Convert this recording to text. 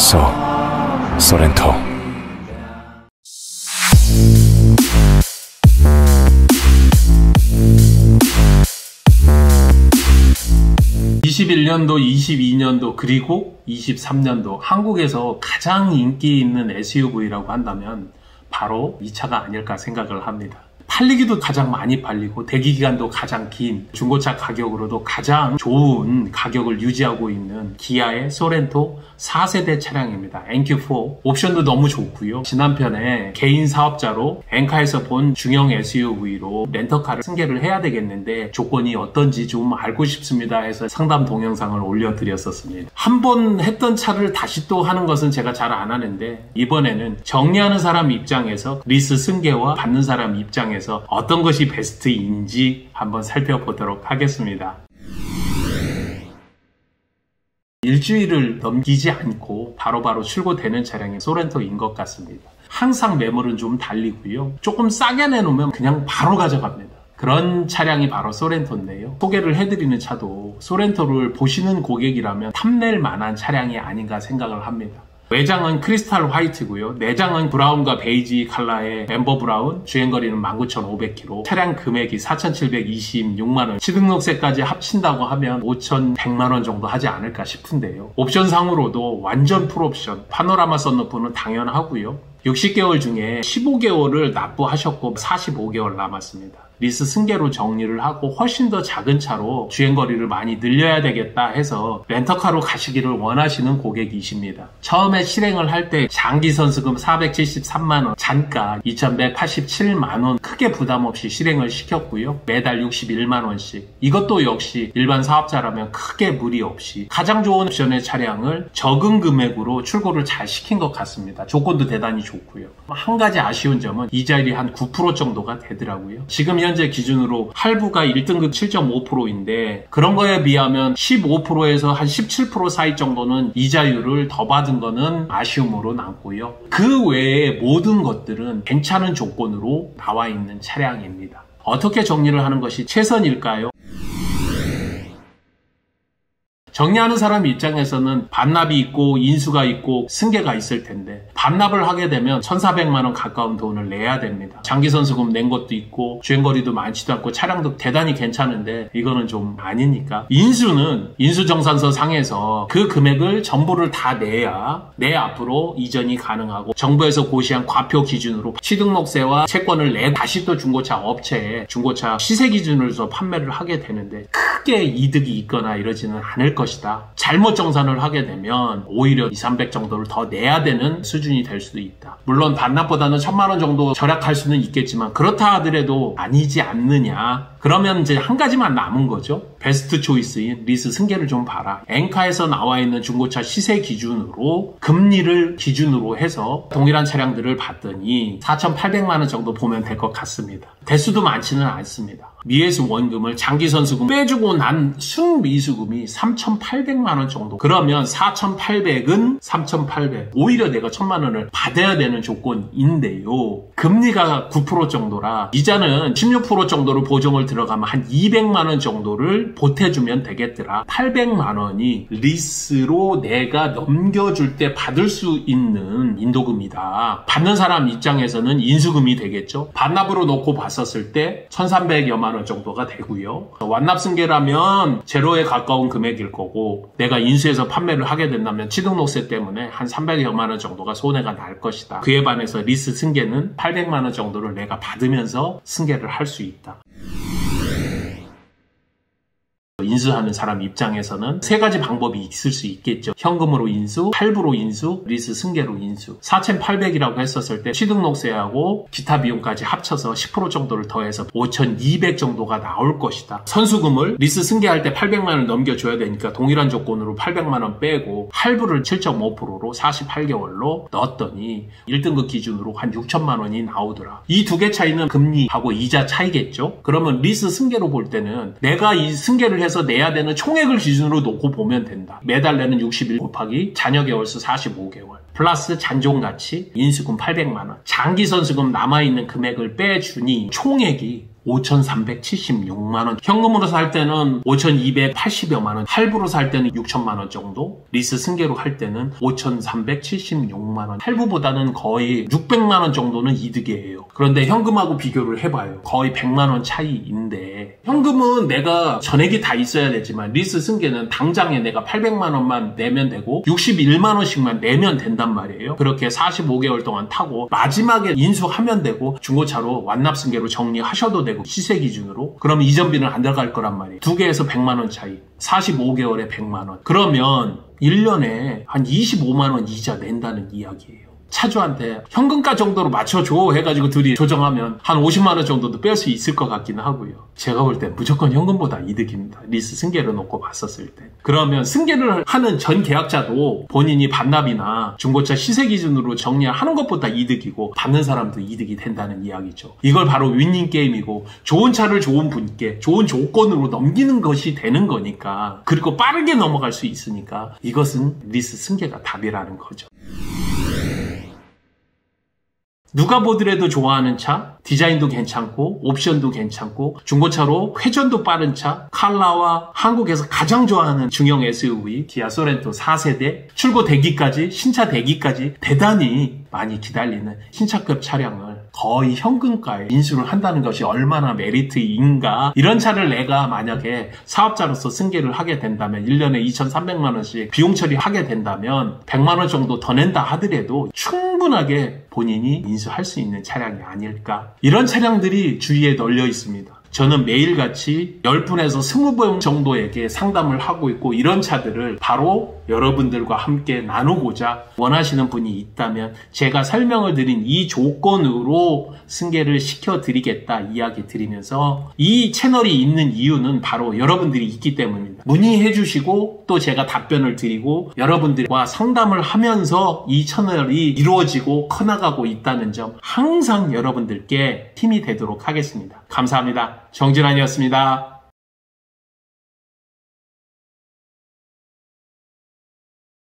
소 소렌토 21년도, 22년도, 그리고 23년도 한국에서 가장 인기 있는 SUV라고 한다면 바로 이 차가 아닐까 생각을 합니다. 팔리기도 가장 많이 팔리고 대기 기간도 가장 긴 중고차 가격으로도 가장 좋은 가격을 유지하고 있는 기아의 소렌토 4세대 차량입니다. NQ4 옵션도 너무 좋고요. 지난 편에 개인 사업자로 엔카에서 본 중형 SUV로 렌터카를 승계를 해야 되겠는데 조건이 어떤지 좀 알고 싶습니다 해서 상담 동영상을 올려드렸었습니다. 한 번 했던 차를 다시 또 하는 것은 제가 잘 안 하는데 이번에는 정리하는 사람 입장에서 리스 승계와 받는 사람 입장에서 중에서 어떤 것이 베스트인지 한번 살펴보도록 하겠습니다. 일주일을 넘기지 않고 바로바로 바로 출고되는 차량이 소렌토인 것 같습니다. 항상 매물은 좀 달리고요. 조금 싸게 내놓으면 그냥 바로 가져갑니다. 그런 차량이 바로 소렌토인데요. 소개를 해드리는 차도 소렌토를 보시는 고객이라면 탐낼 만한 차량이 아닌가 생각을 합니다. 외장은 crystal white고요. 내장은 브라운과 베이지 컬러의 amber brown, 주행거리는 19,500km, 차량 금액이 4,726만원, 취등록세까지 합친다고 하면 5,100만원 정도 하지 않을까 싶은데요. 옵션상으로도 완전 풀옵션, 파노라마 썬루프는 당연하고요. 60개월 중에 15개월을 납부하셨고 45개월 남았습니다. 리스 승계로 정리를 하고 훨씬 더 작은 차로 주행거리를 많이 늘려야 되겠다 해서 렌터카로 가시기를 원하시는 고객이십니다. 처음에 실행을 할 때 장기 선수금 473만원, 잔가 2187만원 크게 부담 없이 실행을 시켰고요. 매달 61만원씩. 이것도 역시 일반 사업자라면 크게 무리 없이 가장 좋은 옵션의 차량을 적은 금액으로 출고를 잘 시킨 것 같습니다. 조건도 대단히 좋고요. 한 가지 아쉬운 점은 이자율이 한 9% 정도가 되더라고요. 지금 현 현재 기준으로 할부가 1등급 7.5%인데 그런 거에 비하면 15%에서 한 17% 사이 정도는 이자율을 더 받은 거는 아쉬움으로 남고요. 그 외에 모든 것들은 괜찮은 조건으로 나와 있는 차량입니다. 어떻게 정리를 하는 것이 최선일까요? 정리하는 사람 입장에서는 반납이 있고 인수가 있고 승계가 있을 텐데 반납을 하게 되면 1,400만 원 가까운 돈을 내야 됩니다. 장기 선수금 낸 것도 있고 주행거리도 많지도 않고 차량도 대단히 괜찮은데 이거는 좀 아니니까 인수는 인수정산서 상에서 그 금액을 전부를 다 내야 내 앞으로 이전이 가능하고 정부에서 고시한 과표 기준으로 취등록세와 채권을 내 다시 또 중고차 업체에 중고차 시세 기준으로 판매를 하게 되는데 크게 이득이 있거나 이러지는 않을 것이다. 잘못 정산을 하게 되면 오히려 2, 300 정도를 더 내야 되는 수준이 될 수도 있다. 물론 반납보다는 천만 원 정도 절약할 수는 있겠지만 그렇다 하더라도 아니지 않느냐. 그러면 이제 한 가지만 남은 거죠. best choice인 리스 승계를 좀 봐라. 엔카에서 나와 있는 중고차 시세 기준으로 금리를 기준으로 해서 동일한 차량들을 봤더니 4,800만 원 정도 보면 될 것 같습니다. 대수도 많지는 않습니다. 미회수 원금을 장기 선수금 빼주고 난 순미수금이 3,800만 원 정도. 그러면 4,800은 3,800. 오히려 내가 1,000만 원을 받아야 되는 조건인데요. 금리가 9% 정도라 이자는 16% 정도로 보정을 들어가면 한 200만 원 정도를 보태주면 되겠더라. 800만 원이 리스로 내가 넘겨줄 때 받을 수 있는 인도금이다. 받는 사람 입장에서는 인수금이 되겠죠. 반납으로 놓고 봤었을 때 1,300여만 원 정도가 되고요. 완납 승계라면 제로에 가까운 금액일 거고 내가 인수해서 판매를 하게 된다면 취등록세 때문에 한 300여만 원 정도가 손해가 날 것이다. 그에 반해서 리스 승계는 800만 원 정도를 내가 받으면서 승계를 할 수 있다. 인수하는 사람 입장에서는 세 가지 방법이 있을 수 있겠죠. 현금으로 인수, 할부로 인수, 리스 승계로 인수. 4,800이라고 했었을 때 취등록세하고 기타 비용까지 합쳐서 10% 정도를 더해서 5,200 정도가 나올 것이다. 선수금을 리스 승계할 때 800만 원 넘겨줘야 되니까 동일한 조건으로 800만 원 빼고 할부를 7.5%로 48개월로 넣었더니 1등급 기준으로 한 6천만 원이 나오더라. 이 두 개 차이는 금리하고 이자 차이겠죠. 그러면 리스 승계로 볼 때는 내가 이 승계를 해서 내야 되는 총액을 기준으로 놓고 보면 된다. 매달 내는 61 곱하기 잔여 개월수 45개월. 플러스 잔존 가치 인수금 800만 원. 장기 선수금 남아 있는 금액을 빼주니 총액이 5,376만 원. 현금으로 살 때는 5,280여만 원. 할부로 살 때는 6천만 원 정도. 리스 승계로 할 때는 5,376만 원. 할부보다는 거의 600만 원 정도는 이득이에요. 그런데 현금하고 비교를 해봐요. 거의 100만 원 차이인데 현금은 내가 전액이 다 있어야 되지만 리스 승계는 당장에 내가 800만 원만 내면 되고 61만 원씩만 내면 된단 말이에요. 그렇게 45개월 동안 타고 마지막에 인수하면 되고 중고차로 완납 승계로 정리하셔도 되고 시세 기준으로 그러면 이전비는 안 들어갈 거란 말이에요. 두 개에서 100만 원 차이. 45개월에 100만 원. 그러면 1년에 한 25만 원 이자 낸다는 이야기예요. 차주한테 현금가 정도로 맞춰줘 해가지고 둘이 조정하면 한 50만 원 정도도 뺄 수 있을 것 같기는 하고요. 제가 볼 때 무조건 현금보다 이득입니다. 리스 승계를 놓고 봤었을 때. 그러면 승계를 하는 전 계약자도 본인이 반납이나 중고차 시세 기준으로 정리하는 것보다 이득이고 받는 사람도 이득이 된다는 이야기죠. 이걸 바로 윈닝 게임이고 좋은 차를 좋은 분께 좋은 조건으로 넘기는 것이 되는 거니까 그리고 빠르게 넘어갈 수 있으니까 이것은 리스 승계가 답이라는 거죠. 누가 보더라도 좋아하는 차, 디자인도 괜찮고 옵션도 괜찮고 중고차로 회전도 빠른 차, 칼라와 한국에서 가장 좋아하는 중형 SUV 기아 소렌토 4세대 출고 대기까지 신차 대기까지 대단히 많이 기다리는 신차급 차량을 거의 현금가에 인수를 한다는 것이 얼마나 메리트인가 이런 차를 내가 만약에 사업자로서 승계를 하게 된다면 1년에 2,300만 원씩 비용 처리하게 된다면 100만 원 정도 더 낸다 하더라도 충분하게 본인이 인수할 수 있는 차량이 아닐까 이런 차량들이 주위에 널려 있습니다. 저는 매일같이 10분에서 20분 정도에게 상담을 하고 있고 이런 차들을 바로 여러분들과 함께 나누고자 원하시는 분이 있다면 제가 설명을 드린 이 조건으로 승계를 시켜드리겠다 이야기 드리면서 이 채널이 있는 이유는 바로 여러분들이 있기 때문입니다. 문의해 주시고 또 제가 답변을 드리고 여러분들과 상담을 하면서 이 채널이 이루어지고 커나가고 있다는 점 항상 여러분들께 힘이 되도록 하겠습니다. 감사합니다. 정진환이었습니다.